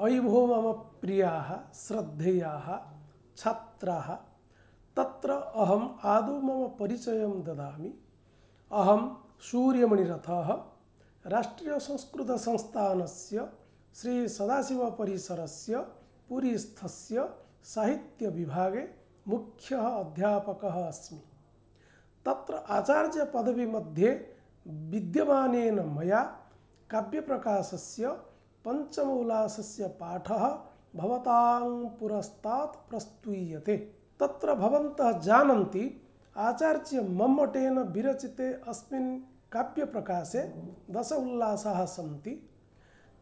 अयि भो मम प्रियाः, श्रद्धेयाः, छात्राः। तत्र अहम् आदौ मम परिचयं ददामि। अहं सूर्यमणिरथः, राष्ट्रियसंस्कृतसंस्थानस्य, श्रीसदाशिवपरिसरस्य, पुरीस्थस्य साहित्यविभागे मुख्यः अध्यापकः अस्मि। तत्र आचार्यपदवीमध्ये विद्यमानेन मया काव्यप्रकाशस्य पञ्चमोल्लासस्य पाठः भवतां पुरस्तात् प्रस्तूयते। भवन्तः जानन्ति, आचार्य मम्मटेन विरचिते अस्मिन् काव्यप्रकाशे दश उल्लासाः सन्ति।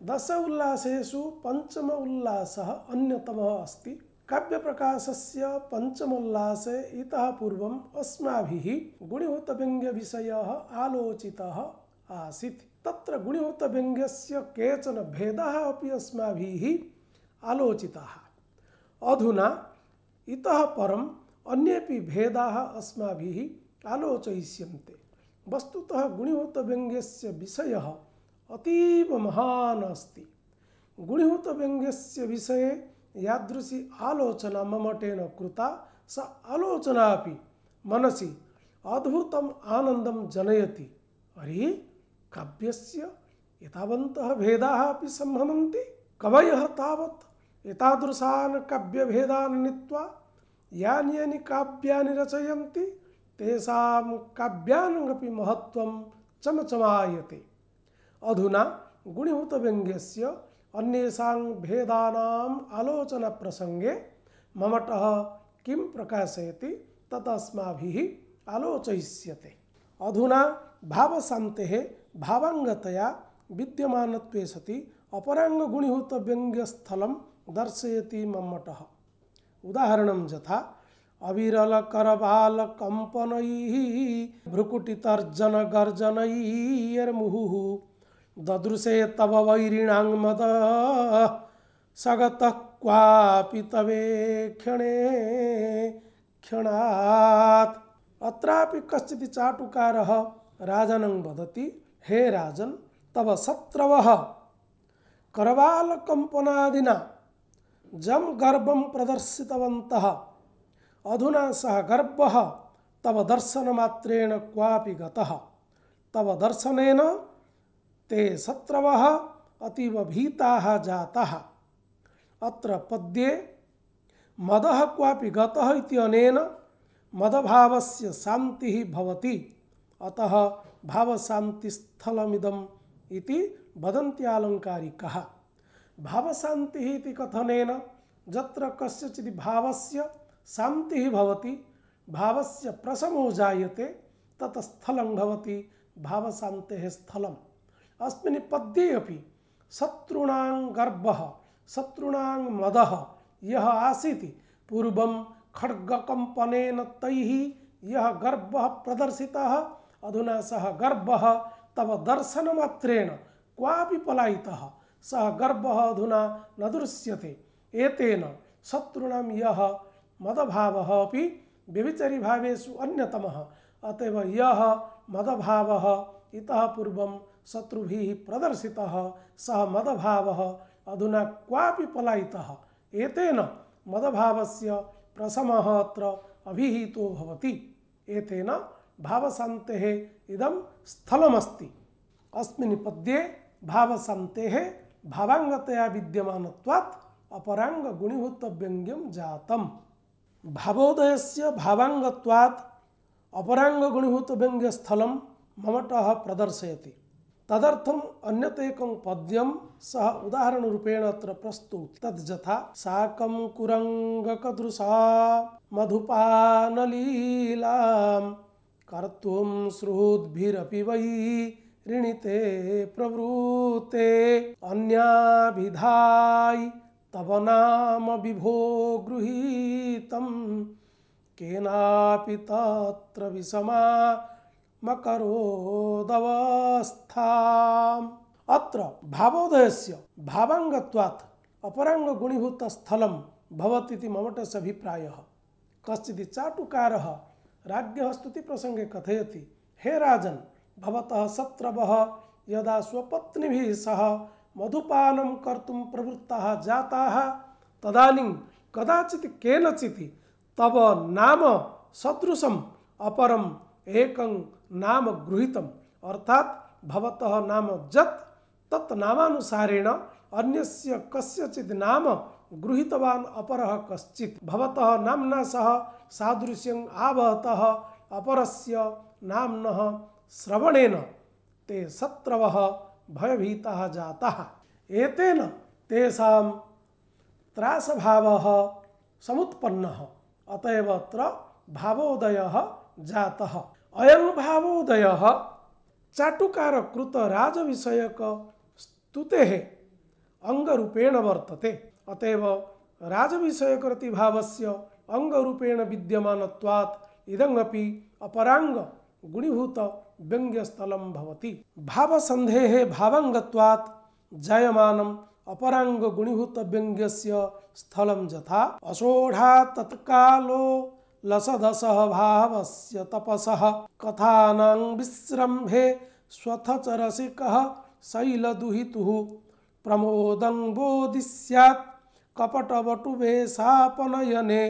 दश उल्लासेषु पञ्चम उल्लासः अन्यतमः अस्ति। काव्यप्रकाशस्य पञ्चमोल्लासे इतः पूर्वम् अस्माभिः गुणिभूतव्यङ्ग्यविषयः आलोचितः आसीत्। तत्र गुणिभूतव्यङ्ग्यस्य केचन भेदाः अपि अस्माभिः आलोचिताः। अधुना इतः परम् अन्येपि भेदाः अस्माभिः आलोचयिष्यन्ते। वस्तुतः गुणिभूतव्यङ्ग्यस्य विषयः अतीव महान् अस्ति। गुणिभूतव्यङ्ग्यस्य विषये यादृशी आलोचना ममटेन कृता, सा आलोचना मनसि अद्भुतम् आनन्दं जनयति। अरे! काव्यस्य एतावन्तः भेदाः अपि सम्भवन्ति कवयः तावत् एतादृशान् काव्यभेदान् नीत्वा यानि यानि काव्यानि रचयन्ति, तेषां काव्यानपि महत्त्वं चमचमायते। अधुना गुणिभूतव्यङ्ग्यस्य अन्येषां भेदानाम् आलोचनप्रसङ्गे ममटः किं प्रकाशयति तत् अस्माभिः आलोचयिष्यते। अधुना भावशान्तेः भावाङ्गतया विद्यमानत्वे सति अपराङ्गगुणीभूतव्यङ्ग्यस्थलं दर्शयति मम्मटः। उदाहरणं यथा, अविरलकरबालकम्पनैः भ्रुकुटितर्जनगर्जनैर्मुहुः, ददृशे तव वैरिणां मद सगतः क्वापि तवे क्षणे क्षणात्। अत्रापि कश्चित् चाटुकारः राजनं वदति हे राजन्, तव शत्रवः करवालकम्पनादिना जम गर्भं प्रदर्शितवन्तः। अधुना सह गर्भः, तव दर्शनमात्रेण क्वापि गतः। तव दर्शनेन ते शत्रवः अतीव भीताः जाताः। अत्र पद्ये, मदः क्वापि गतः इत्यनेन मदभावस्य शान्तिः भवति। अतः भावशान्तिस्थलमिदम् इति वदन्त्यालङ्कारिकः। भावशान्तिः इति कथनेन यत्र कस्यचित् भावस्य शान्तिः भवति, भावस्य प्रशमो जायते, तत् स्थलं भवति भावशान्तेः स्थलम्। अस्मिन् पद्ये अपि शत्रूणां गर्भः, शत्रूणां मदः यः आसीत्, पूर्वं खड्गकम्पनेन तैः यः गर्भः प्रदर्शितः अधुना सह गर्भः तव दर्शनमात्रेण क्वापि पलायितः। सः गर्भः अधुना न दृश्यते। एतेन शत्रूणां यः मदभावः अपि व्यभिचरिभावेषु अन्यतमः। अतएव यः इतः पूर्वं शत्रुभिः प्रदर्शितः, सः मदभावः अधुना क्वापि पलायितः। एतेन मदभावस्य प्रशमः अत्र अभिहितो भवति। एतेन भावशान्तेः इदं स्थलमस्ति। अस्मिन् पद्ये भावशान्तेः भावाङ्गतया विद्यमानत्वात् अपराङ्गगुणीभूतव्यङ्ग्यं जातम्। भावोदयस्य भावाङ्गत्वात् अपराङ्गगुणीभूतव्यङ्ग्यस्थलं ममटः प्रदर्शयति। तदर्थम् अन्यत् एकं पद्यं सः उदाहरणरूपेण अत्र प्रस्तुत। तद्यथा साकं कुरङ्गकदृशा मधुपानलीलां कर्तुं सुहृद्भिरपि वै ऋणिते प्रवृते। अन्याभिधाय तव नाम विभो गृहीतं। केनापि तत्र विषमा मकरोदवस्थाम्। अत्र भावोदयस्य भावाङ्गत्वात् अपराङ्गगुणीभूतस्थलं भवतीति ममटस्य अभिप्रायः। कश्चित् चाटुकारः राज्ञः स्तुतिप्रसङ्गे कथयति, हे राजन्, भवतः शत्रवः यदा स्वपत्नीभिः सह मधुपानं कर्तुं प्रवृत्ताः जाताः, तदानीं कदाचित् केनचित् तव नाम सदृशम्, अपरम एकं नाम गृहीतम्। अर्थात् भवतः नाम जत्, तत् नामानुसारेण अन्यस्य कस्यचित् नाम गृहीतवान् अपरः कश्चित्। भवत नाम्ना सह सादृश्यम् आवहतः अपरस्य नाम्नः श्रवणेन ते शत्रवः भयभीताः जाता। एतेन तेषां त्रासभावः समुत्पन्नः, अतएव अत्र भावोदयः जातः। अयं भावोदयः चाटुकारकृत राजविषयक स्तुतेः अङ्गरूपेण वर्तते। अतएव राजविषयकरतिभावस्य अङ्गरूपेण विद्यमानत्वात् इदमपि अपराङ्ग गुणीभूत व्यङ्ग्यस्थलं भवति। भावसन्धेः भावाङ्गत्वात् जायमानम् गुणीभूत व्यङ्ग्यस्य स्थलं यथा असोढा तत्कालो लसदसः भावस्य तपसः कथानां विस्रम्भे स्वथ च रसिकः शैलदुहितुः प्रमोदं बोधिस्यात् कपटवटुवेशापनयने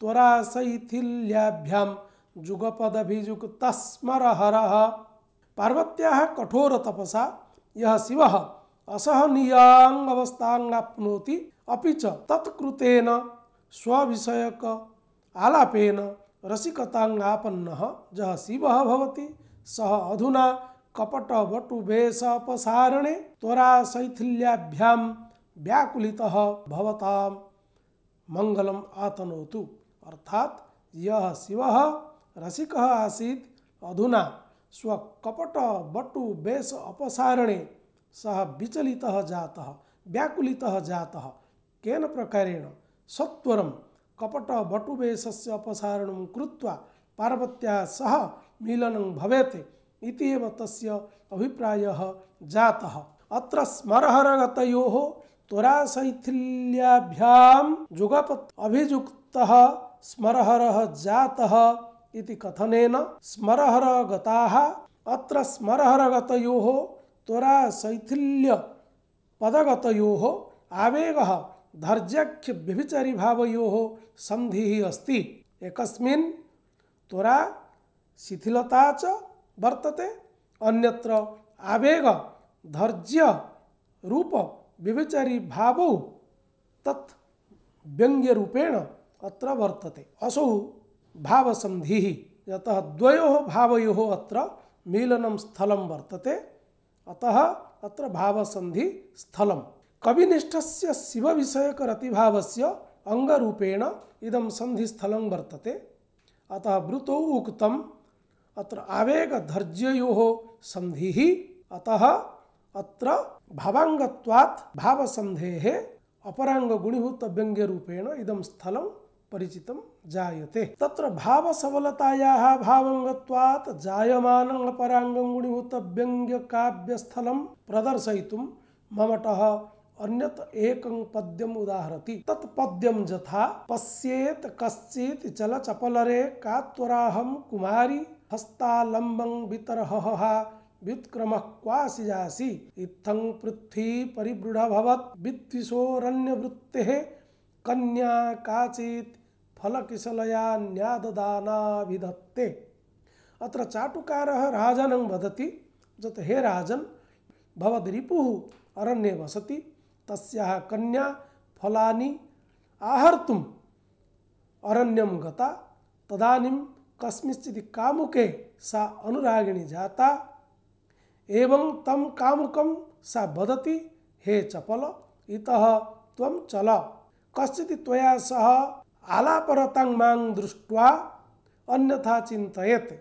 त्वरा शैथिल्याभ्यां जुगपदभियुक्तस्मरहरः। पार्वत्याः कठोरतपसा यः शिवः असहनीयाङ्गवस्थाङ्गाप्नोति, अपि च तत्कृतेन स्वविषयक आलापेन रसिकताङ्गापन्नः यः शिवः भवति, सः अधुना कपटवटुवेशपसारणे त्वरा शैथिल्याभ्यां व्याकुलितः भवतां मङ्गलम् आतनोतु। अर्थात् यः शिवः रसिकः आसीत्, अधुना स्वकपटवटुवेश अपसारणे सः विचलितः जातः, व्याकुलितः जातः। केन प्रकारेण? सत्वरं कपटवटुवेशस्य अपसारणं कृत्वा पार्वत्या सह मिलनं भवेत् इति तस्य अभिप्रायः जातः। अत्र स्मरहरगतयोः त्वराशैथिल्याभ्यां जुगपत् अभियुक्तः स्मरहरः जातः इति कथनेन स्मरहरगताः अत्र स्मरहरगतयोः त्वराशैथिल्य पदगतयोः आवेगः धैर्याख्य व्यभिचारी भावयोः सन्धिः अस्ति। एकस्मिन् त्वरा शिथिलता च वर्तते, अन्यत्र आवेग धैर्य रूप व्यभिचारी भावौ तत् व्यङ्ग्यरूपेण अत्र वर्तते। असौ भावसन्धिः, यतः द्वयोः भावयोः अत्र मेलनं स्थलं वर्तते। अतः अत्र भावसन्धि स्थलं कविनिष्ठस्य शिवविषयकरतिभावस्य अङ्गरूपेण इदं सन्धिस्थलं वर्तते। अतः वृतौ उक्तम्, अत्र आवेगधैर्ययोः सन्धिः, अतः अत्र भावाङ्गत्वात् भावसन्धेः अपराङ्गगुणीभूतव्यङ्ग्यरूपेण इदं स्थलं परिचितं जायते। तत्र भावसबलतायाः भावङ्गत्वात् जायमानं अपराङ्गं गुणीभूतव्यङ्ग्यकाव्यस्थलं प्रदर्शयितुं ममटः अन्यत् एकं पद्यम् उदाहरति। तत् पद्यं यथा पश्येत् कश्चित् चलचपलरे कात्वराहं कुमारी हस्तालम्बं वितरहहा व्युत्क्रमः क्वासि जासि इत्थं पृथ्वी परिबृढभवत् विद्विषोरण्यवृत्तेः कन्या काचित् फलकिशलया न्याददानाभिधत्ते अत्र चाटुकारः राजनं वदति यत् हे राजन्, भवद्रिपुः अरण्ये वसति, तस्याः कन्या फलानि आहर्तुम् अरण्यं गता, तदानीं कस्मिंश्चित् कामुके सा अनुरागिणी जाता। एवं तं कामुकं सा वदति, हे चपल, इतः त्वं चल। कश्चित् त्वया सह आलापरतां दृष्ट्वा अन्यथा चिन्तयेत्।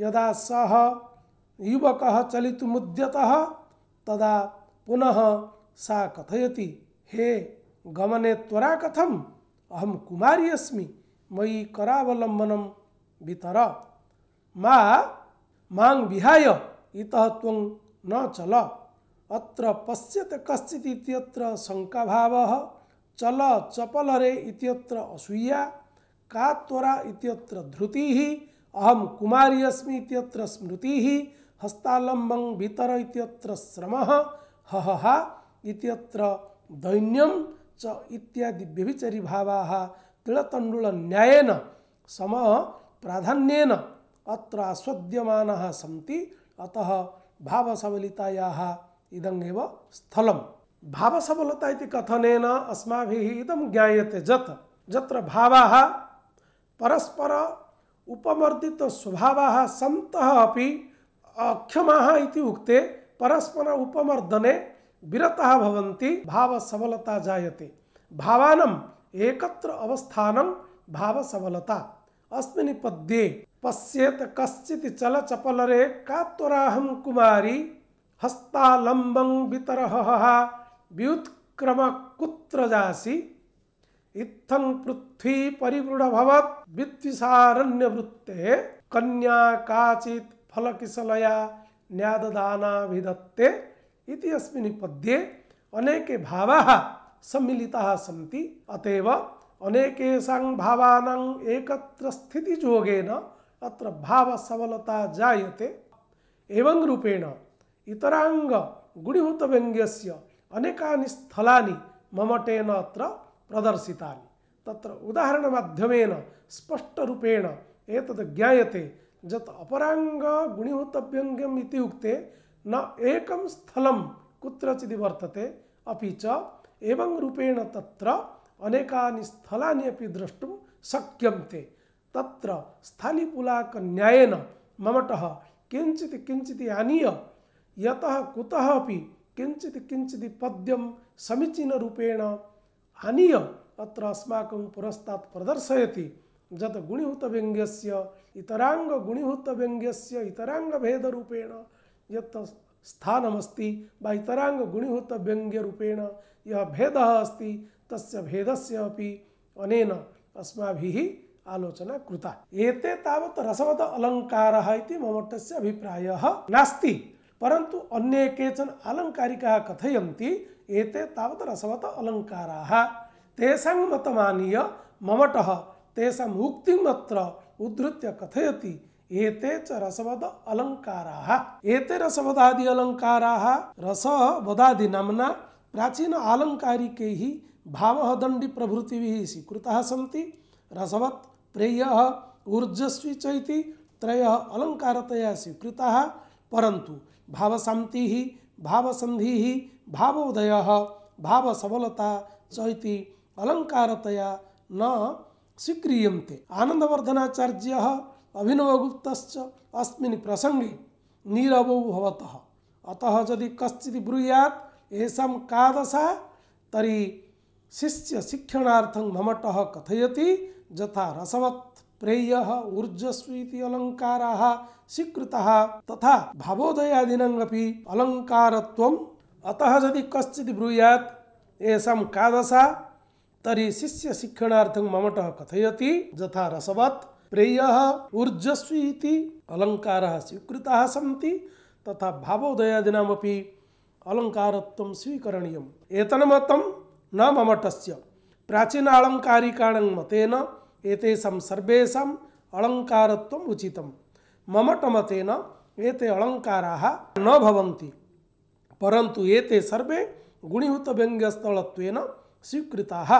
यदा सः युवकः चलितुमुद्यतः, तदा पुनः सा कथयति, हे, गमने त्वरा कथम्? अहं कुमारी अस्मि, मयि करावलम्बनं वितर। माँ विहाय। इतः त्वं न चल। अत्र पश्यत् कश्चित् इत्यत्र शङ्काभावः। चल चपलरे इत्यत्र असूया। का त्वरा इत्यत्र धृतिः। अहं कुमारी अस्मि इत्यत्र स्मृतिः। हस्तालम्बं वितर इत्यत्र श्रमः। हहहा इत्यत्र दैन्यं च इत्यादि व्यभिचारी भावाः तिलतण्डुलन्यायेन सम प्राधान्येन अत्र आस्वद्यमानाः सन्ति। अतः भावसबलितायाः इदमेव स्थलम्। भावसबलता इति कथनेन अस्माभिः इदं ज्ञायते यत् यत्र भावाः परस्पर उपमर्दितस्वभावाः सन्तः अपि अक्षमाः इति उक्ते परस्पर उपमर्दने विरताः भवन्ति भावसबलता जायते। भावानाम् एकत्र अवस्थानं भावसबलता अस्मिन् पद्ये पश्येत कश्चित् चलचपलरे का त्वराहं कुमारी, हस्तालम्बं वितरहः व्युत्क्रम कुत्र जासि इत्थं पृथ्वी परिवृढभवत् विद्विषारण्यवृत्ते कन्या काचित् फलकिसलया न्याददानाभिदत्ते। इति अस्मिन् पद्ये अनेके भावाः सम्मिलिताः सन्ति। अतएव अनेकेषां भावानाम् एकत्र स्थितियोगेन अत्र भावसबलता जायते। एवं रूपेण इतराङ्ग गुणीभूतव्यङ्ग्यस्य अनेकानि स्थलानि ममटेन अत्र प्रदर्शितानि। तत्र उदाहरणमाध्यमेन स्पष्टरूपेण एतद् ज्ञायते यत् अपराङ्ग गुणीभूतव्यङ्ग्यम् इति उक्ते न एकं स्थलं कुत्रचित् वर्तते, अपि च एवं रूपेण तत्र अनेकानि स्थलानि तत्र स्थालीपुलाकन्यायेन ममटः किञ्चित् किञ्चित् आनीय, यतः कुतः अपि किञ्चित् किञ्चित् पद्यं समीचीनरूपेण आनीय, अत्र अस्माकं पुरस्तात् प्रदर्शयति। यत् गुणीभूतव्यङ्ग्यस्य इतराङ्गगुणीभूतव्यङ्ग्यस्य इतराङ्गभेदरूपेण यत् स्थानमस्ति वा इतराङ्गगुणीभूतव्यङ्ग्यरूपेण यः भेदः अस्ति, तस्य भेदस्य अपि अनेन अस्माभिः आलोचना कृता। एते तावत् रसवद अलङ्कारः इति ममटस्य अभिप्रायः नास्ति, परन्तु अन्ये केचन आलङ्कारिकाः कथयन्ति, एते तावत् रसवत अलङ्काराः। तेषां मतमानीय ममटः तेषाम् उक्तिम् अत्र उद्धृत्य कथयति, एते च रसवद अलङ्काराः। एते रसवदादि अलङ्काराः रसवदादि नाम्ना प्राचीन आलङ्कारिकैः भावः दण्डि प्रभृतिभिः स्वीकृताः सन्ति। रसवत् प्रेयः ऊर्जस्वी च इति त्रयः अलङ्कारतया स्वीकृताः, परन्तु भावशान्तिः, भावसन्धिः, भावोदयः भावसबलता च इति अलङ्कारतया न स्वीक्रियन्ते। आनन्दवर्धनाचार्यः अभिनवगुप्तश्च अस्मिन् प्रसङ्गे नीरवौ अतः यदि कश्चित् ब्रूयात्, येषां कादशा तर्हि शिष्य शिक्षणार्थं ममटः कथयति यथा रसवत्, प्रेयः, ऊर्जस्वी इति अलङ्काराः स्वीकृताः, तथा भावोदयादीनामपि अलङ्कारत्वम्। अतः यदि कश्चित् ब्रूयात् येषां कादशा तर्हि शिष्य शिक्षणार्थं ममटः कथयति यथा रसवत्, प्रेयः, ऊर्जस्वी इति अलङ्काराः स्वीकृताः सन्ति, तथा भावोदयादीनामपि अलङ्कारत्वं स्वीकरणीयम्। एतन्मतं न ममटस्य प्राचीन अलङ्कारिकाणां मतेन एतेषां सर्वेषाम् अलङ्कारत्वम् उचितं ममटमतेन एते अलङ्काराः न भवन्ति। परन्तु एते सर्वे गुणीभूतव्यङ्ग्यस्थलत्वेन स्वीकृताः।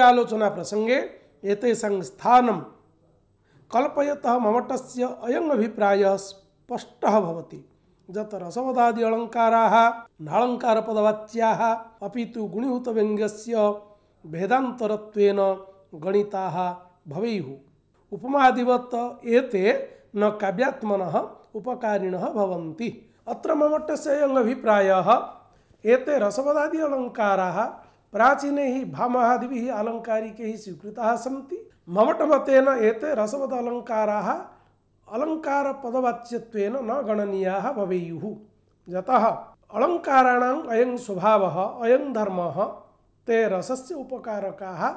आलोचना प्रसङ्गे एतेषां स्थानं कल्पयतः ममटस्य अयम् अभिप्रायः स्पष्टः भवति। यत् रसवदादि अलङ्काराः नालङ्कारपदवाच्याः अपि तु गुणीभूतव्यङ्ग्यस्य भेदान्तरत्वेन गणिताः भवेयुः। उपमादिवत् एते न काव्यात्मनः उपकारिणः भवन्ति। अत्र अयम् अभिप्रायः एते रसवदादि अलङ्काराः प्राचीनैः भामहादिभिः आलङ्कारिकैः स्वीकृताः सन्ति। ममटमतेन एते रसवद अलङ्काराः अलङ्कारपदवाच्यत्वेन न गणनीयाः भवेयुः। यतः अलङ्काराणाम् अयं स्वभावः, अयं धर्मः, ते रसस्य उपकारकाः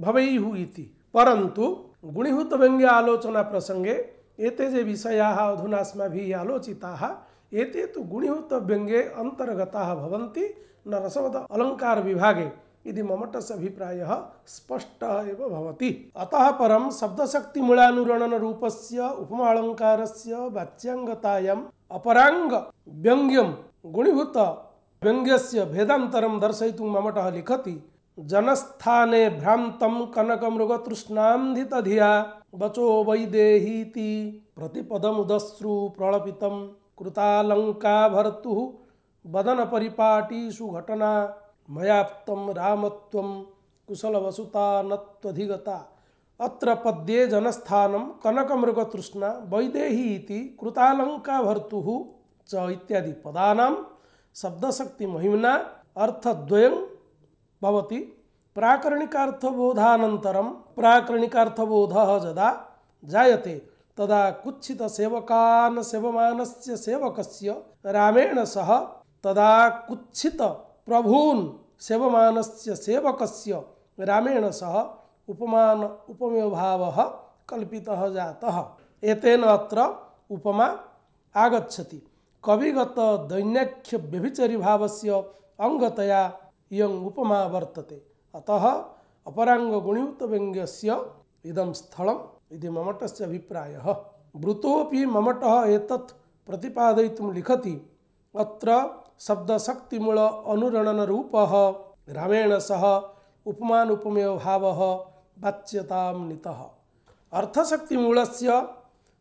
भवेयुः इति। परन्तु गुणीभूतव्यङ्ग्य आलोचना प्रसङ्गे एते जे विषयाः अधुना अस्माभिः आलोचिताः, एते तु गुणीभूतव्यङ्गे अन्तर्गताः भवन्ति न रसवद अलङ्कारविभागे इति ममटस्य अभिप्रायः स्पष्टः एव भवति। अतः परं शब्दशक्तिमूलानुरणनरूपस्य, उपमालङ्कारस्य वाच्याङ्गतायाम् अपराङ्ग व्यङ्ग्यं गुणीभूत व्यङ्ग्यस्य भेदान्तरं दर्शयितुं ममटः लिखति, जनस्थाने भ्रान्तं कनकमृगतृष्णान्धितधिया, वचो वैदेहीति प्रलपितं कृतालङ्का भर्तुः वदनपरिपाटीषु घटना मयाप्तं रामत्वं कुशलवसुता नत्वधिगता अत्र पद्ये जनस्थानं कनकमृगतृष्णा, वैदेही इति कृतालङ्का भर्तुः च इत्यादि पदानां शब्दशक्तिमहिम्ना अर्थद्वयं भवति। प्राकरणिकार्थबोधानन्तरं प्राकरणिकार्थबोधः यदा जायते, तदा कुत्सितसेवकान् सेवमानस्य सेवकस्य रामेण सह तदा कुत्सितप्रभून् सेवमानस्य सेवकस्य रामेण सह उपमान उपमेय भावः कल्पितः जातः। एतेन अत्र उपमा आगच्छति। कविगत दैन्याख्य व्यभिचरी भावस्य अंगतया इयं उपमा वर्तते। अतः अपरांग गुणयुक्त व्यङ्ग्यस्य इदं स्थलम् इति ममटस्य अभिप्रायः। वृतोऽपि ममटः एतत् प्रतिपादयितुं लिखति। अत्र शब्दशक्तिमूल अनुरणनरूपः। रामेण सह उपमानुपमेय भावः वाच्यतां नितः। अर्थशक्तिमूलस्य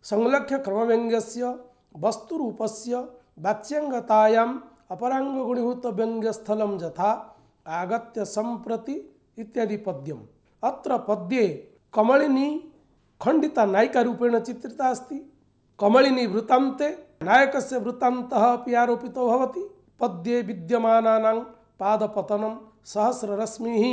संलक्ष्य क्रमव्यङ्ग्यस्य वस्तुरूपस्य वाच्यङ्गतायाम् अपराङ्गगुणीभूतव्यङ्ग्यस्थलं यथा आगत्य सम्प्रति इत्यादि पद्यम् अत्र पद्ये कमलिनी खण्डिता नायिकारूपेण चित्रिता अस्ति। कमलिनी वृत्तान्ते, नायकस्य वृत्तान्तः अपि आरोपितो भवति। पद्ये विद्यमानानां पादपतनं सहस्ररश्मिः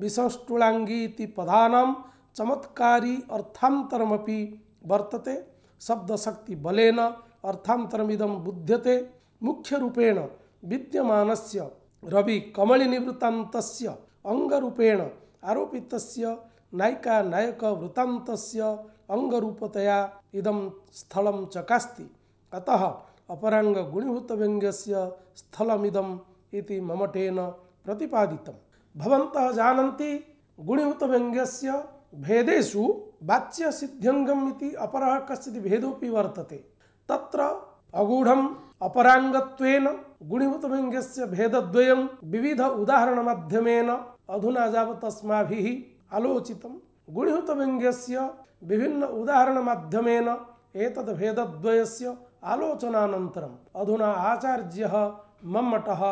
विसंष्टुलाङ्गी इति पदानां चमत्कारी अर्थान्तरमपि वर्तते। शब्दशक्तिबलेन अर्थान्तरमिदं बुध्यते। मुख्यरूपेण विद्यमानस्य रविकमलिनिवृत्तान्तस्य अङ्गरूपेण आरोपितस्य नायिकानायकवृत्तान्तस्य अङ्गरूपतया इदं स्थलं चकास्ति। अतः अपराङ्गगुणीभूतव्यङ्ग्यस्य स्थलमिदम् इति ममटेन प्रतिपादितं भवन्तः जानन्ति गुणीभूतव्यङ्ग्यस्य भेदेषु वाच्यसिद्ध्यङ्गम् इति अपरः कश्चित् भेदोऽपि वर्तते। तत्र अगूढम् अपराङ्गत्वेन गुणीभूतव्यङ्ग्यस्य भेदद्वयं विविध उदाहरणमाध्यमेन अधुना यावत् अस्माभिः आलोचितं गुणीभूतव्यङ्ग्यस्य विभिन्न उदाहरणमाध्यमेन एतद् भेदद्वयस्य आलोचनानन्तरम्। अधुना आचार्यः मम्मटः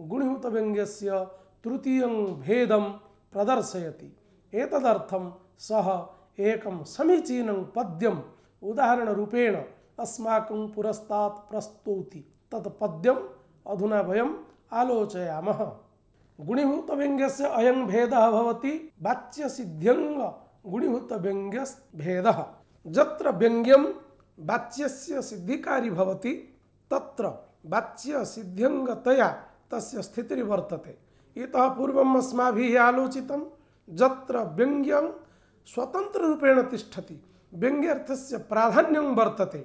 गुणीभूतव्यङ्ग्यस्य तृतीयं भेदं प्रदर्शयति। एतदर्थं सः एकं समीचीनं पद्यम् उदाहरणरूपेण अस्माकं पुरस्तात् प्रस्तौति। तत् पद्यम् अधुना वयम् आलोचयामः। गुणीभूतव्यङ्ग्यस्य अयं भेदः भवति वाच्यसिद्ध्यङ्ग गुणीभूतव्यङ्ग्यभेदः यत्र व्यङ्ग्यं वाच्यस्य सिद्धिकारी भवति तत्र वाच्यसिद्ध्यङ्गतया तस्य स्थितिर्वर्तते इतः पूर्वम् अस्माभिः आलोचितं, यत्र व्यङ्ग्यं स्वतन्त्ररूपेण तिष्ठति, व्यङ्ग्यर्थस्य प्राधान्यं वर्तते,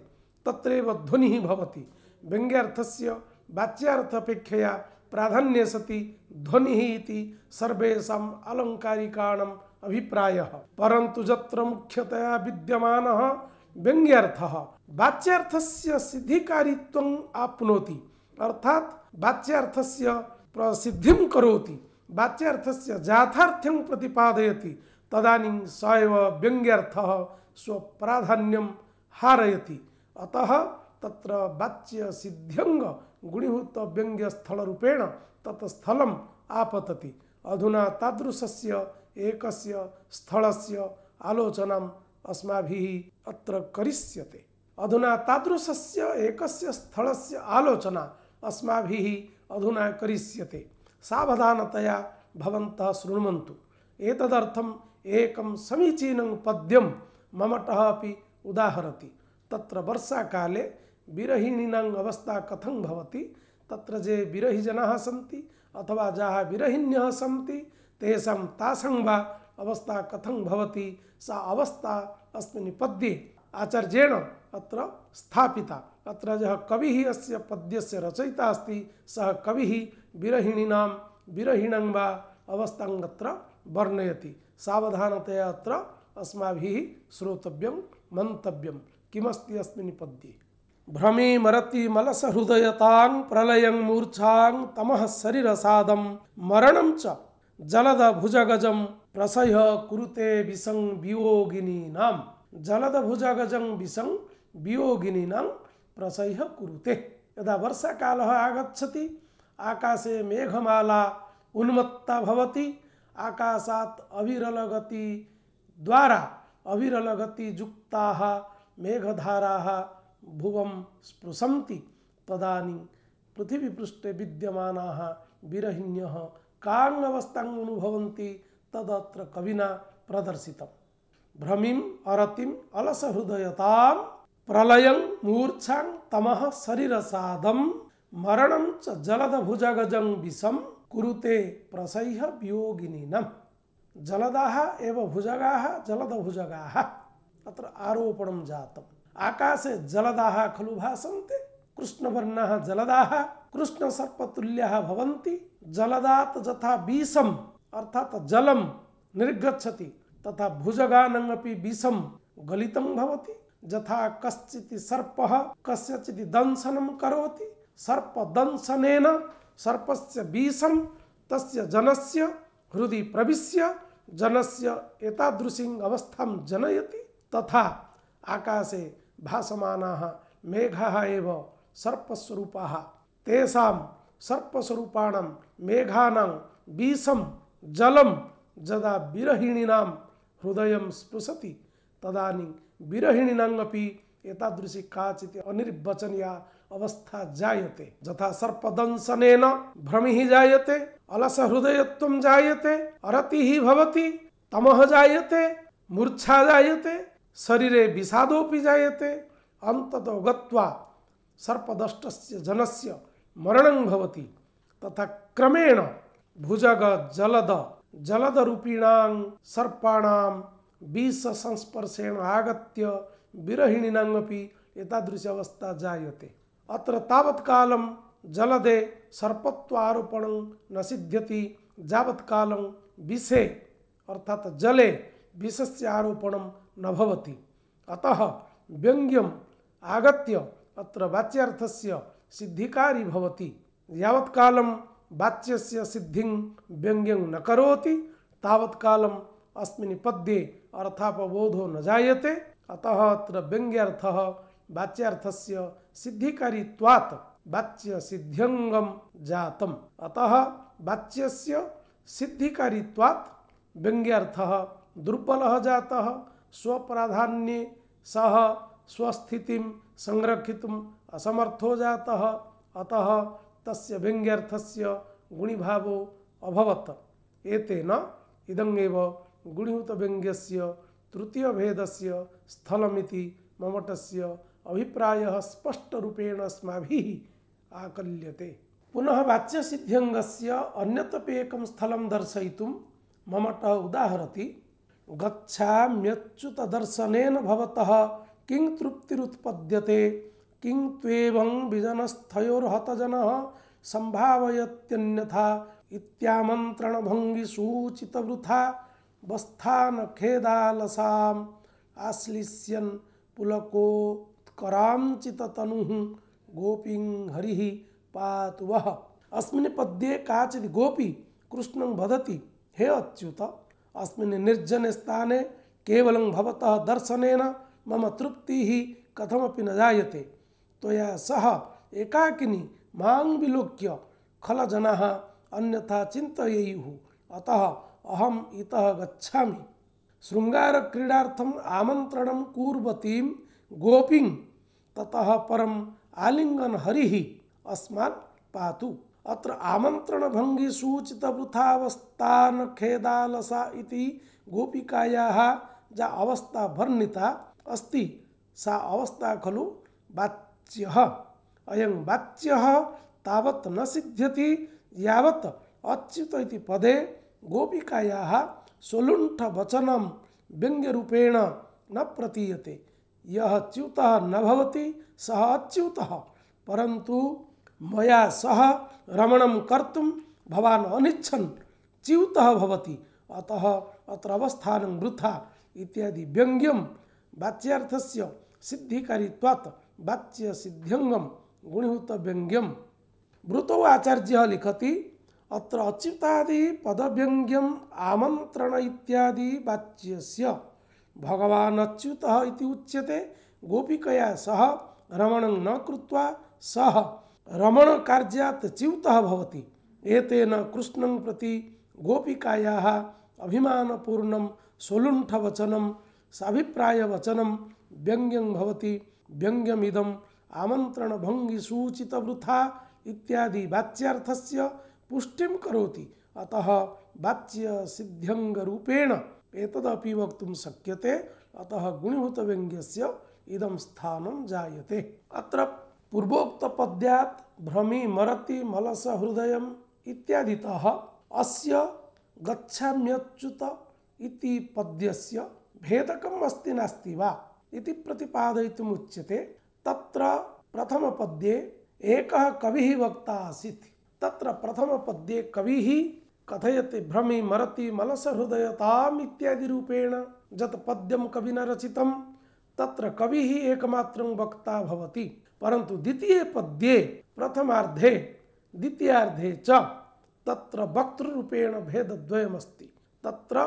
तत्रैव ध्वनिः भवति। व्यङ्ग्यार्थस्य वाच्यार्थापेक्षया प्राधान्ये सति ध्वनिः इति सर्वेषाम् अलङ्कारिकाणाम् अभिप्रायः। परन्तु यत्र मुख्यतया विद्यमानः व्यङ्ग्यार्थः। वाच्यार्थस्य सिद्धिकारित्वम् आप्नोति, अर्थात् वाच्यार्थस्य प्रसिद्धिं करोति, वाच्यार्थस्य जाथार्थ्यं प्रतिपादयति, तदानीं स एव व्यङ्ग्यर्थः स्वप्राधान्यं हारयति। अतः तत्र वाच्यसिद्ध्यङ्ग गुणीभूतव्यङ्ग्यस्थलरूपेण तत् स्थलम् आपतति। अधुना तादृशस्य एकस्य स्थलस्य आलोचनाम् अस्माभिः अत्र करिष्यते। अधुना तादृशस्य एकस्य स्थलस्य आलोचना अस्माभिः अधुना करिष्यते। सावधानतया भवन्तः शृण्वन्तु। एतदर्थम् एकं समीचीनं पद्यं ममटः अपि उदाहरति। तत्र वर्षाकाले विरहिणीनाम् अवस्था कथं भवति? तत्र ये विरहिजनाः सन्ति अथवा याः विरहिण्यः सन्ति, तेषां तासां वा अवस्था कथं भवति? सा अवस्था अस्मिन् पद्ये आचार्येण अत्र स्थापिता। अत्र यः कविः अस्य पद्यस्य रचयिता अस्ति, सः कविः विरहिणीनां विरहिणं वा अवस्थां अत्र वर्णयति। सावधानतया अत्र अस्माभिः श्रोतव्यं, मन्तव्यं। किमस्ति अस्मिन् पद्ये? भ्रमी मरति मलस हृदयतां प्रलयं मूर्छां तमः शरीरसादं, मरणं च जलद प्रसह्य कुरुते विसं वियोगिनीनां जलद भुजगजं विसं वियोगिनीनां प्रसह्य कुरुते। यदा वर्षाकालः आगच्छति, आकाशे मेघमाला उन्मत्ता भवति, आकाशात् अविरलगति द्वारा अविरलगतियुक्ताः मेघधाराः भुवं स्पृशन्ति। तदानीं पृथिवीपृष्ठे विद्यमानाः विरहिण्यः अनुभवन्ति तदत्र कविना प्रदर्शितम्। भ्रमिम् अरतिम् अलसहृदयतां प्रलयं मूर्छां तमः शरीरसादं, मरणं च जलदभुजगजं विषं कुरुते प्रसह्य वियोगिनीनम् जलदाः एव भुजगाः जलदभुजगाः अत्र आरोपणं जातम्। आकाशे जलदाः खलु भासन्ते, कृष्णवर्णाः जलदाः कृष्णसर्पतुल्याः भवन्ति जलदात् यथा विषम् अर्थात् जलम निर्गछति तथा भुजगानमपि विषं गलितं भवति। यथा कश्चित् सर्पः, कस्यचित् दंशनं करोति। सर्पदंशनेन सर्पस्य विषं तस्य जनस्य हृदि प्रविश्य, जनस्य एतादृशीम् अवस्थां जनयति। तथा आकाशे भासमानाः मेघाः एव सर्पस्वरूपाः। तेषां सर्पस्वरूपाणां मेघानां विषं जलं यदा विरहिणीनां हृदयं स्पृशति, तदानीं विरहिणीनामपि एतादृशी काचित् अनिर्वचनीया अवस्था जायते। यथा सर्पदंशनेन भ्रमिः जायते, अलसहृदयत्वं जायते, अरतिः भवति, तमः जायते, मूर्छा जायते, शरीरे विषादोऽपि जायते। अन्ततो गत्वा सर्पदष्टस्य जनस्य मरणं भवति। तथा क्रमेण भुजग जलद। जलदरूपिणां सर्पाणां विषसंस्पर्शेण आगत्य विरहिणीनामपि एतादृशी अवस्था जायते। अत्र तावत्कालं जलदे सर्पत्वारोपणं न सिद्ध्यति यावत्कालं विषे, अर्थात् जले विषस्य आरोपणं न भवति। अतः व्यङ्ग्यम् आगत्य अत्र वाच्यार्थस्य सिद्धिकारी भवति। यावत्कालं वाच्यस्य सिद्धि व्यङ्ग्यं न करोति, तावत्कालम् अस्मिन् पद्ये अर्थापबोधो न जायते। अतः अत्र व्यङ्ग्यर्थः वाच्यार्थस्य सिद्धिकारित्वात् वाच्यसिद्ध्यङ्गं जातम्। अतः वाच्यस्य सिद्धिकारित्वात् व्यङ्ग्यर्थः दुर्बलः जातः, स्वप्राधान्ये सः स्वस्थितिं संरक्षितुम् असमर्थो जातः। अतः तस्य व्यङ्ग्यर्थस्य गुणिभावो अभवत्। एतेन इदमेव गुणिहुतव्यङ्ग्यस्य तृतीयभेदस्य स्थलमिति ममटस्य अभिप्रायः स्पष्टरूपेण अस्माभिः आकल्यते। पुनः वाच्यसिद्ध्यङ्गस्य अन्यतपि एकं स्थलं दर्शयितुं ममटः उदाहरति, गच्छाम्यच्युतदर्शनेन भवतः किं तृप्तिरुत्पद्यते किं त्वेवं विजनस्थयोर्हतजनः सम्भावयत्यन्यथा इत्यामन्त्रणभङ्गिसूचितवृथा वस्थानखेदालसाम् आश्लिष्यन् पुलकोत्कराञ्चिततनुः गोपीं हरिः पातु वः अस्मिन् पद्ये काचित् गोपी कृष्णं वदति, हे अच्युत, अस्मिन् निर्जने स्थाने केवलं भवतः दर्शनेन मम तृप्तिः कथमपि न जायते। त्वया सह एकाकिनी माँ विलोक्य खलजनाः अन्यथा चिन्तयेयुः। अतः अहम् इतः गच्छामि। शृङ्गारक्रीडार्थम् आमन्त्रणं कुर्वतीं गोपीं, ततः परम् आलिङ्गन हरिः अस्मान् पातु। अत्र आमन्त्रणभङ्गिसूचितवृथावस्थानखेदालसा इति गोपिकायाः या अवस्था वर्णिता अस्ति। सा अवस्था खलु वाच्यः अयं वाच्यः तावत् न सिद्ध्यति, यावत् अच्युत इति पदे गोपिकायाः स्वलुण्ठवचनं व्यङ्ग्यरूपेण न प्रतीयते। यः च्युतः न भवति, सः अच्युतः। परन्तु मया सह रमणं कर्तुं भवान् अनिच्छन्, च्युतः भवति। अतः अत्र अवस्थानं वृथा इत्यादि व्यङ्ग्यं वाच्यार्थस्य सिद्धिकारित्वात् वाच्य सिद्ध्यंगम, गुणीभूत व्यंग्यम। ब्रुतो आचार्य लिखति, अत्र अच्युतादि पदव्यंग्यम, आमंत्रण इत्यादि वाच्यस्य। भगवान अच्युतः उच्यते, गोपिकया सह रमणं न कृत्वा सह रमण कार्यात् च्युतः भवति। एतेन कृष्णं प्रति गोपिकायाः अभिमानपूर्णं स्वलुण्ठवचनं साभिप्रायवचनं व्यङ्ग्यं भवति। व्यङ्ग्यमिदम् आमन्त्रणभङ्गिसूचितवृथा इत्यादि वाच्यार्थस्य पुष्टिं करोति। अतः वाच्य सिद्ध्यङ्गरूपेण एतदपि वक्तुं शक्यते। अतः गुणीभूतव्यङ्ग्यस्य इदं स्थानं जायते। अत्र पूर्वोक्तपद्यात् भ्रमी मरति मलस हृदयम् इत्यादितः अस्य गच्छाम्यच्युत इति पद्यस्य भेदकम् अस्ति नास्ति वा? इति प्रतिपादयितुम् उच्यते तत्र प्रथमपद्ये एकः कविः वक्ता आसीत्। तत्र प्रथमपद्ये कविः कथयति भ्रमि मरति मलसहृदयताम् इत्यादि रूपेण यत् पद्यं कविना रचितं तत्र कविः एकमात्रं वक्ता भवति। परन्तु द्वितीये पद्ये प्रथमार्धे, द्वितीयार्धे च तत्र वक्तृरूपेण भेदद्वयमस्ति। तत्र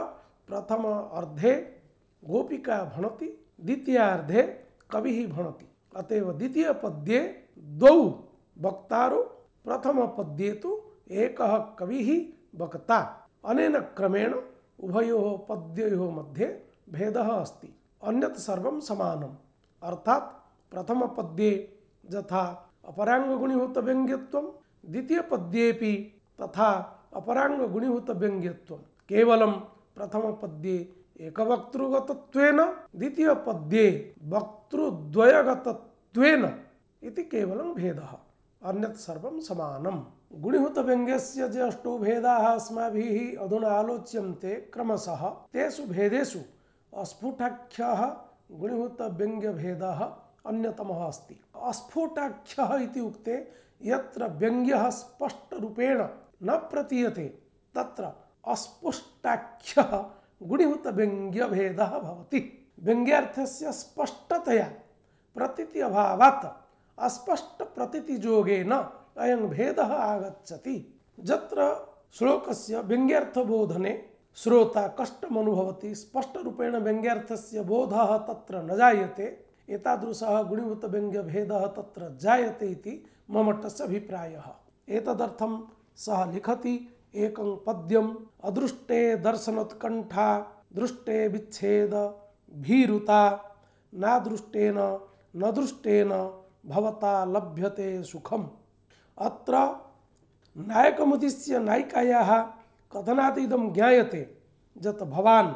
प्रथम अर्धे गोपिका भणति द्वितीयार्धे कविः भणति। अतएव द्वितीय पद्ये द्वौ वक्तारौ प्रथम पद्ये तु एकः कविः वक्ता। अनेन क्रमेण उभयोः पद्ययोः मध्ये भेदः अस्ति। अन्यत् सर्वं समानम्। अर्थात् प्रथमपद्ये यथा अपराङ्गगुणीभूतव्यङ्ग्यत्वं द्वितीयपद्येपि तथा अपराङ्गगुणीभूतव्यङ्ग्यत्वं केवलं प्रथमपद्ये एकवक्तृगतत्वेन, द्वितीयपद्ये वक्तृद्वयगतत्वेन इति केवलं भेदः। अन्यत् सर्वं समानम्। गुणीभूतव्यङ्ग्यस्य ये अष्टौ भेदाः अस्माभिः अधुना आलोच्यन्ते क्रमशः। तेषु भेदेषु अस्फुटाख्यः गुणीभूतव्यङ्ग्यभेदः अन्यतमः अस्ति। अस्फुटाख्यः इति उक्ते यत्र व्यङ्ग्यः स्पष्टरूपेण न प्रतीयते, तत्र अस्पुष्टाख्यः गुणीभूतव्यङ्ग्यभेदः भवति। व्यङ्ग्यार्थस्य स्पष्टतया प्रतीति अभावात् अस्पष्टप्रतीतियोगेन अयं भेदः आगच्छति। यत्र श्लोकस्य व्यङ्ग्यार्थबोधने श्रोता कष्टमनुभवति, स्पष्टरूपेण व्यङ्ग्यार्थस्य बोधः तत्र न जायते, एतादृशः गुणीभूतव्यङ्ग्यभेदः तत्र जायते इति ममटस्य अभिप्रायः। एतदर्थं सः लिखति एकं पद्यम् अदृष्टे दर्शनोत्कण्ठा, दृष्टे विच्छेद, भीरुता। नादृष्टेन न दृष्टेन भवता लभ्यते सुखम्। अत्र नायकमुदिस्य नायिकायाः कथनात् इदं ज्ञायते यत् भवान्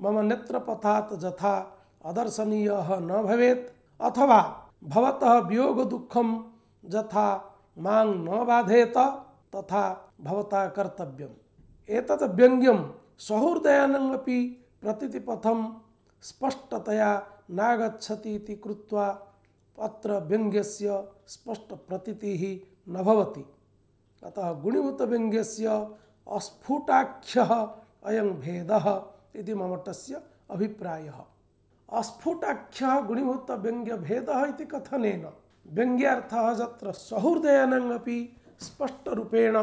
मम नेत्रपथात् यथा अदर्शनीयः न भवेत्, अथवा भवतः वियोगदुःखं यथा माँ न बाधेत, तथा भवता कर्तव्यम्। एतत् व्यङ्ग्यं सहृदयानमपि प्रतितिपथं स्पष्टतया नागच्छति इति कृत्वा अत्र व्यङ्ग्यस्य स्पष्टप्रतीतिः न भवति। अतः गुणीभूतव्यङ्ग्यस्य अस्फुटाख्यः अयं भेदः इति ममटस्य अभिप्रायः। अस्फुटाख्यः गुणीभूतव्यङ्ग्यभेदः इति कथनेन। व्यङ्ग्यार्थः यत्र सहृदयानमपि स्पष्टरूपेण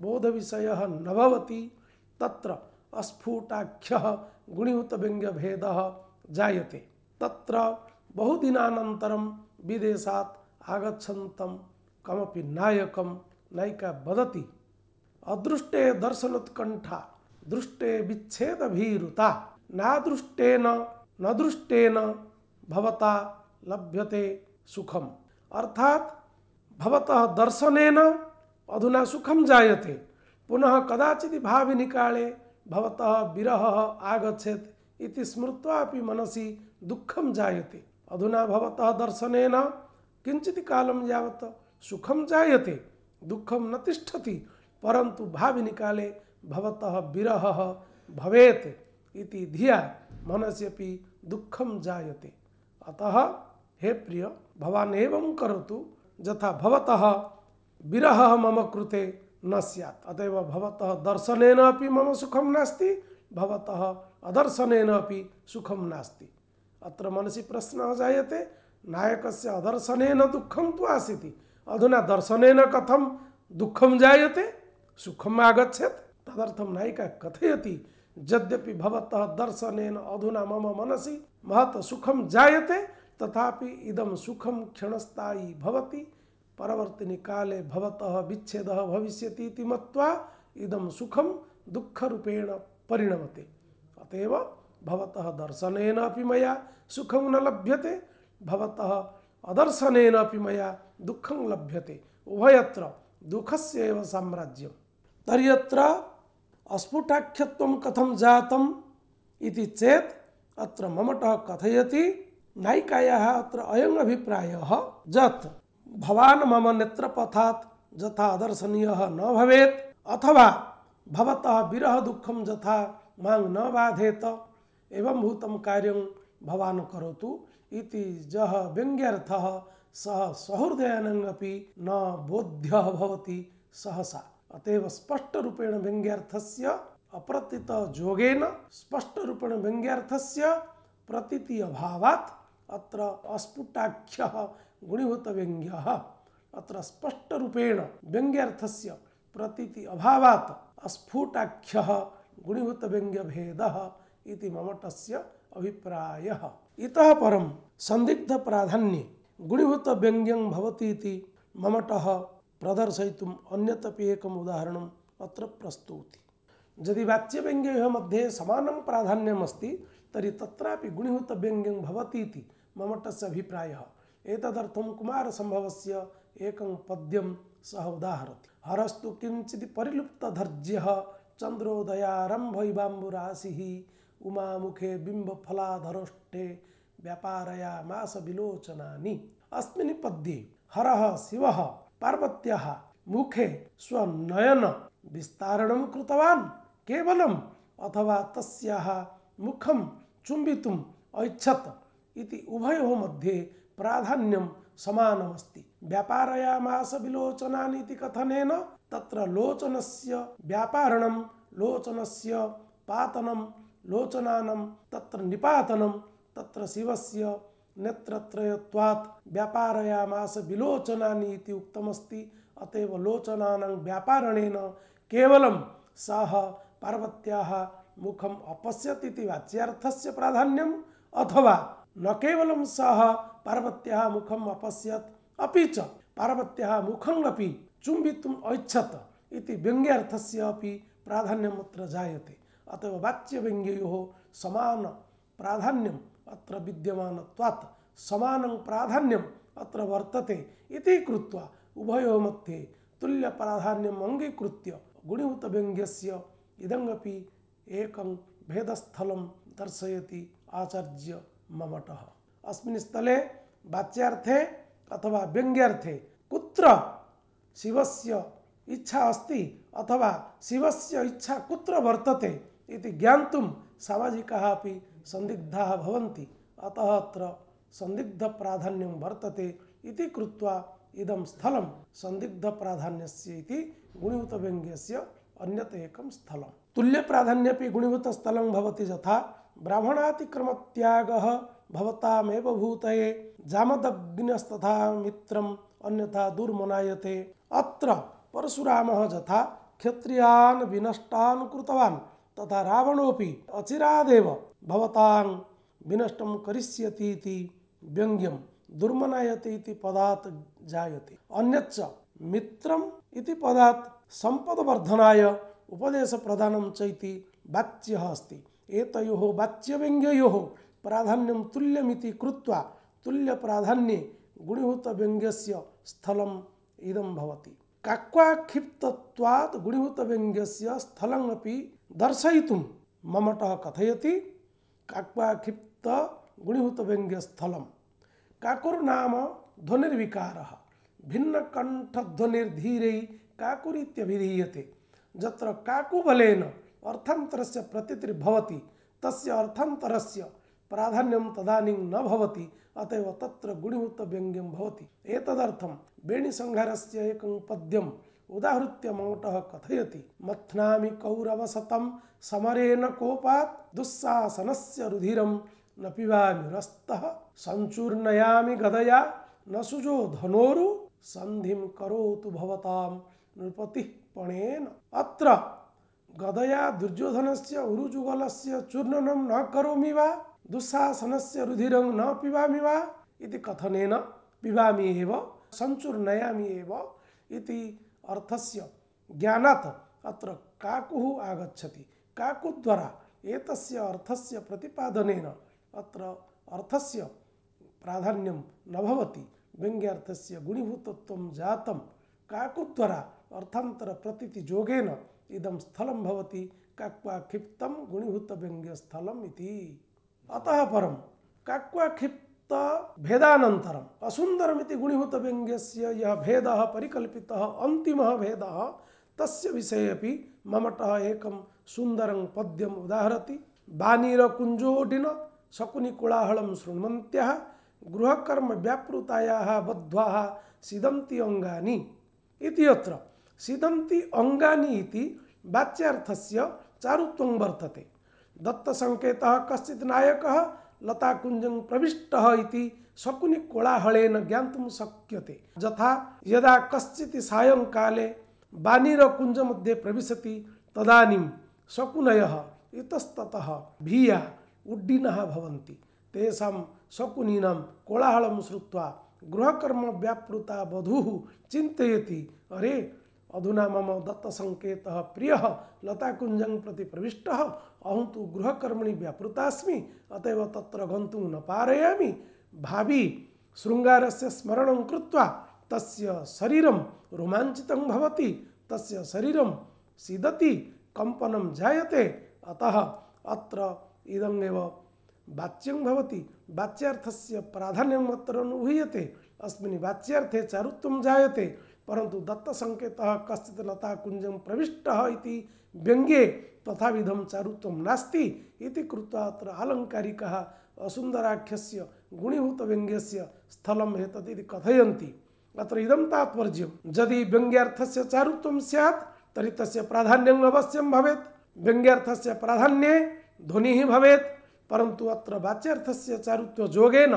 बोधविषयः न भवति। तत्र अस्फुटाख्यः गुणीभूतव्यङ्ग्यभेदः जायते। तत्र बहुदिनानन्तरं विदेशात् आगच्छन्तं कमपि नायकं नायिका वदति। अदृष्टे दर्शनोत्कण्ठा, दृष्टे विच्छेदभीरुता, नादृष्टेन न दृष्टेन भवता लभ्यते सुखम। अर्थात भवतः दर्शनेन अधुना सुखम जायते। पुनः कदाचित् भाविनिकाले भवतः विरहः आगच्छेत् इति स्मृत्वा अपि मनसि दुःखं जायते। अधुना भवतः दर्शनेन किञ्चित् कालं यावत् सुखं जायते, दुःखं न तिष्ठति, परन्तु भाविनिकाले भवतः विरहः भवेत् इति धिया मनसि अपि दुःखं जायते। अतः हे प्रिय, भवान् एवं करोतु, यथा भवतः विरहः मम कृते न स्यात्। अतएव भवतः दर्शनेन अपि मम सुखं नास्ति, भवतः अदर्शनेन अपि सुखं नास्ति। अत्र मनसि प्रश्नः जायते नायकस्य अदर्शनेन दुःखं तु आसीत्। अधुना दर्शनेन कथं दुःखं जायते, सुखम् आगच्छेत्। तदर्थं नायिका कथयति, यद्यपि भवतः दर्शनेन अधुना मम मनसि महत् सुखं जायते, तथापि इदं सुखं क्षणस्थायी भवति। परवर्तिनि काले भवतः विच्छेदः भविष्यति मत्वा इदं सुखं दुःखरूपेण परिणमते। अतएव भवतः दर्शनेन अपि मया सुखं न लभ्यते, भवतः अदर्शनेन अपि मया दुःखं लभ्यते। उभयत्र दुःखस्य एव साम्राज्यं तर्हि अत्र अस्फुटाख्यत्वं कथं जातम् इति चेत् अत्र ममटः कथयति नायिकायाः अत्र अयम् अभिप्रायः यत् भवान् मम नेत्रपथात् यथा अदर्शनीयः न भवेत्, अथवा भवतः विरह दुःखं यथा माँ न बाधेत, एवं भूतं कार्यं भवान् करोतु इति यः व्यङ्ग्यर्थः, सः सहृदयानङ्गपि न बोध्यः भवति सहसा। अतएव स्पष्टरूपेण व्यङ्ग्यार्थस्य अप्रतितजोगेन, स्पष्टरूपेण व्यङ्ग्यार्थस्य प्रतीति अभावात् अत्र अस्फुटाख्यः गुणीभूतव्यङ्ग्यः। अत्र स्पष्टरूपेण व्यङ्ग्यार्थस्य प्रतीति अभावात् अस्फुटाख्यः गुणीभूतव्यङ्ग्यभेदः इति ममटस्य अभिप्रायः। इतः परं सन्दिग्धप्राधान्ये गुणीभूतव्यङ्ग्यं भवति इति ममटः प्रदर्शयितुम् अन्यतपि एकम् उदाहरणम् अत्र प्रस्तौति। यदि वाच्यव्यङ्ग्ययोः मध्ये समानं प्राधान्यम् अस्ति तर्हि तत्रापि गुणीभूतव्यङ्ग्यं भवति इति ममटस्य अभिप्रायः। एतदर्थं कुमारसम्भवस्य एकं पद्यं सः उदाहरति। हरस्तु किञ्चित् परिलुप्तधर्ज्यः, चन्द्रोदयारम्भैवाम्बुराशिः, उमामुखे बिम्बफलाधरोष्ठे व्यापारयामास विलोचनानि। अस्मिन् पद्ये हरः शिवः पार्वत्याः मुखे स्वनयन विस्तारणं कृतवान्। केवलम् अथवा तस्याः मुखं चुम्बितुम् ऐच्छत् इति उभयोः मध्ये प्राधान्यं समानमस्ति। व्यापारयामास विलोचनानि इति कथनेन तत्र लोचनस्य व्यापारणं, लोचनस्य पातनं, लोचनानं, तत्र निपातनं, तत्र शिवस्य नेत्रत्रयत्वात् व्यापारयामास विलोचनानि इति उक्तमस्ति। अतएव लोचनानां व्यापारणेन केवलं सः पार्वत्याः मुखम् अपश्यत् इति वाच्यार्थस्य प्राधान्यम् अथवा न केवलं सः पार्वत्याः मुखम् अपश्यत्। अपि च पार्वत्याः मुखम् अपि चुम्बितुम् ऐच्छत् इति व्यङ्ग्यार्थस्य अपि प्राधान्यम् जायते। अतः वाच्यव्यङ्ग्ययोः समान प्राधान्यम् अत्र विद्यमानत्वात् समानं प्राधान्यम् अत्र वर्तते इति कृत्वा उभयोः मध्ये तुल्यप्राधान्यम् अङ्गीकृत्य गुणीभूतव्यङ्ग्यस्य इदमपि एकं भेदस्थलं दर्शयति आचार्य ममटः। अस्मिन् स्थले वाच्यार्थे अथवा व्यङ्ग्यार्थे कुत्र शिवस्य इच्छा अस्ति अथवा शिवस्य इच्छा कुत्र वर्तते इति ज्ञातुं सामाजिकाः अपि सन्दिग्धाः भवन्ति। अतः अत्र सन्दिग्धप्राधान्यं वर्तते इति कृत्वा इदं स्थलं सन्दिग्धप्राधान्यस्य इति गुणीभूतव्यङ्ग्यस्य अन्यत् एकं स्थलं। तुल्यप्राधान्यपि गुणीभूतस्थलं भवति यथा ब्राह्मणातिक्रमत्यागः भवतामेव भूतये जामदग्नस्तथा मित्रम् अन्यथा दुर्मनायते। अत्र परशुरामः यथा क्षत्रियान् विनष्टान् कृतवान्, तथा रावणोऽपि अचिरादेव भवतां विनष्टं करिष्यति इति व्यङ्ग्यं दुर्मनायते इति पदात् जायते। अन्यच्च मित्रम् इति पदात् सम्पदवर्धनाय उपदेशप्रदानं च इति वाच्यः अस्ति। एतयोः वाच्यव्यङ्ग्ययोः प्राधान्यं तुल्यमिति कृत्वा तुल्यप्राधान्ये गुणीभूतव्यङ्ग्यस्य स्थलम् इदं भवति। काक्वाक्षिप्तत्वात् गुणीभूतव्यङ्ग्यस्य स्थलमपि दर्शयितुं ममटः कथयति, काक्वाक्षिप्त गुणीभूतव्यङ्ग्यस्थलं काकुर्नाम ध्वनिर्विकारः, भिन्नकण्ठध्वनिर्धीरै काकुरीत्यभिधीयते। यत्र काकुबलेन अर्थान्तरस्य प्रतीतिर्भवति, तस्य अर्थान्तरस्य प्राधान्यं तदानीं न भवति, अतएव तत्र गुणीभूतव्यङ्ग्यं भवति। एतदर्थं वेणिसंहारस्य एकं पद्यम् उदाहृत्य ममटः कथयति, मथ्नामि कौरवशतं समरेण कोपात् दुःशासनस्य रुधिरं न पिबामि रस्तः संचूर्णयामि गदया न सुजो धनोरु संधिं करोतु भवतां नृपतिः पणेन। अत्र गदया दुर्योधनस्य उरुजुगलस्य चूर्णनं न करोमि वा? दुःशासनस्य रुधिरं न पिबामि वा इति कथनेन पिबामि एव संचूर्णयामि एव इति अर्थस्य ज्ञानात् अत्र काकुः आगच्छति। काकुद्वारा एतस्य अर्थस्य प्रतिपादनेन अत्र अर्थस्य प्राधान्यं न भवति। व्यङ्ग्यार्थस्य गुणीभूतत्वं जातं। काकुद्वारा अर्थान्तरप्रतीतियोगेन इदं स्थलं भवति। काक्वाक्षिप्तं गुणीभूतव्यङ्ग्यस्थलम् इति। अतः परं काक्वाक्षिप्त भेदानन्तरम् असुन्दरमिति गुणीभूतव्यङ्ग्यस्य यः भेदः परिकल्पितः, अन्तिमः भेदः, तस्य विषये अपि ममटः एकं सुन्दरं पद्यम् उदाहरति। बानीरकुञ्जोडिन शकुनिकुलाहलं शृण्वन्त्यः, गृहकर्म व्यापृतायाः बद्ध्वाः सिदन्ति अङ्गानि। इति अत्र। सिदन्ति अङ्गानि इति वाच्यार्थस्य चारुत्वं वर्तते। दत्तसङ्केतः कश्चित् नायकः लताकुञ्जं प्रविष्टः इति शकुनिकोलाहलेन ज्ञातुं शक्यते। यथा, यदा कश्चित् सायङ्काले बानीरकुञ्जमध्ये प्रविशति, तदानीं शकुनयः इतस्ततः भिया उड्डिनः भवन्ति। तेषां शकुनीनां कोलाहलं श्रुत्वा गृहकर्म व्यापृता वधूः चिन्तयति। अरे अधुना मम दत्तसङ्केतः प्रियः लताकुञ्जं प्रति प्रविष्ट। अहं तो गृहकर्मणि व्यापृतास्मि अत एव तत्र गन्तुं न पारयामि। भावी शृङ्गारस्य स्मरणं कृत्वा तस्य शरीरं रोमाञ्चितं भवति, तस्य शरीरं सीदति, कम्पनं जायते, अतः अत्र इदमेव वाच्यं भवति। वाच्यार्थस्य प्राधान्यम् अत्र अनुभूयते अस्मिन् वाच्यार्थे चारुत्वं जायते। परन्तु दत्तसङ्केतः कश्चित् लताकुञ्जं प्रविष्टः इति व्यङ्ग्ये तथाविधं चारुत्वं नास्ति कृत्वा अत्र आलङ्कारिकः असुन्दराख्यस्य गुणीभूतव्यङ्ग्यस्य स्थलम् एतत् इति कथयन्ति। अत्र इदं तात्पर्यं, यदि व्यङ्ग्यार्थस्य चारुत्वं स्यात्, तर्हि तस्य प्राधान्यम् अवश्यं भवेत्। व्यङ्ग्यार्थस्य प्राधान्ये ध्वनिः भवेत्, परन्तु अत्र वाच्यार्थस्य चारुत्वयोगेन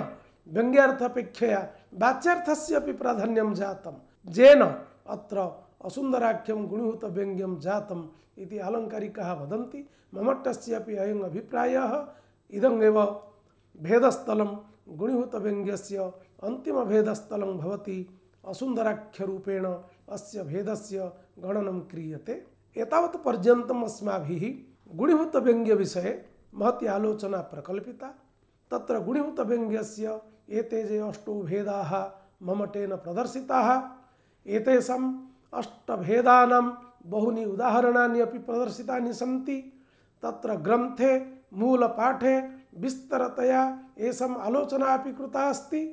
व्यङ्ग्यार्थापेक्षया वाच्यार्थस्य अपि प्राधान्यं जातं येन अत्र असुन्दराख्यं गुणीभूतव्यङ्ग्यं जातम् इति आलङ्कारिकाः वदन्ति ममट्टस्य अपि अयम् अभिप्रायः। इदमेव भेदस्थलं गुणीभूतव्यङ्ग्यस्य अन्तिमभेदस्थलं भवति, असुन्दराख्यरूपेण अस्य भेदस्य गणनं क्रियते। एतावत् पर्यन्तम् अस्माभिः गुणीभूतव्यङ्ग्यविषये महती आलोचना प्रकल्पिता। तत्र गुणीभूतव्यङ्ग्यस्य एते जे अष्टौ भेदाः ममटेन प्रदर्शिताः। एतेषाम् अष्टभेदानां बहूनि उदाहरणानि अपि प्रदर्शितानि सन्ति। तत्र ग्रन्थे, मूलपाठे विस्तरतया येषाम् आलोचना अपि कृता अस्ति।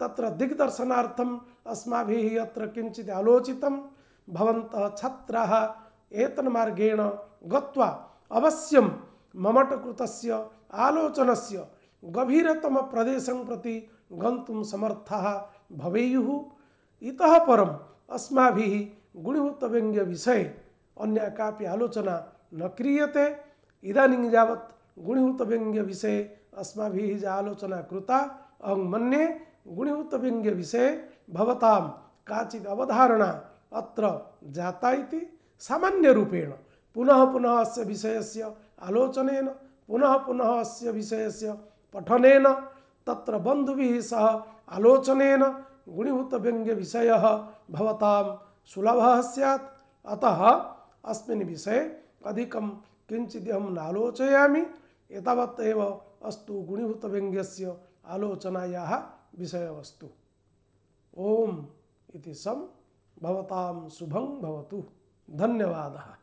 तत्र दिग्दर्शनार्थम् अस्माभिः अत्र किञ्चित् आलोचितं, भवन्तः छात्राः एतन्मार्गेण गत्वा अवश्यं ममटकृतस्य आलोचनस्य गभीरतमप्रदेशं प्रति गन्तुं समर्थाः भवेयुः। इतः परम् अस्माभिः गुणीभूतव्यङ्ग्यविषये अन्या कापि आलोचना न क्रियते। इदानीं यावत् गुणीभूतव्यङ्ग्यविषये अस्माभिः या आलोचना कृता। अहं मन्ये गुणीभूतव्यङ्ग्यविषये भवतां काचित् अवधारणा अत्र जाता इति सामान्यरूपेण। पुनः पुनः अस्य विषयस्य आलोचनेन, पुनः पुनः अस्य विषयस्य पठनेन, तत्र बन्धुभिः सह आलोचनेन गुणीभूतव्यङ्ग्यविषयः भवतां सुलभः स्यात्। अतः अस्मिन् विषये अधिकं किञ्चिदहं नालोचयामि। एतावत् एव अस्तु आलोचनायाः विषयवस्तु। ओम इति सम भवतां शुभं भवतु। धन्यवादः।